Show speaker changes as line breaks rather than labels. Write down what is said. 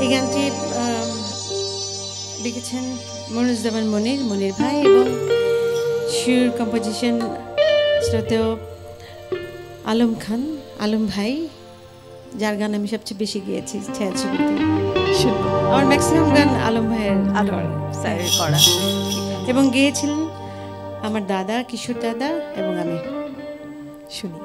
এই গানটি আম, লিখেছেন মনোজদামান মনির মনির ভাই এবং সুর কম্পোজিশন শ্রোতেও আলম খান আলম ভাই যার গান আমি সবচেয়ে বেশি গিয়েছি ছায়াছবিতে আমার ম্যাক্সিমাম গান আলম ভাইয়ের।
আলম
করা।
স্যারের করা।
এবং গেয়েছিলেন আমার দাদা কিশোর দাদা এবং আমি।
শুনি।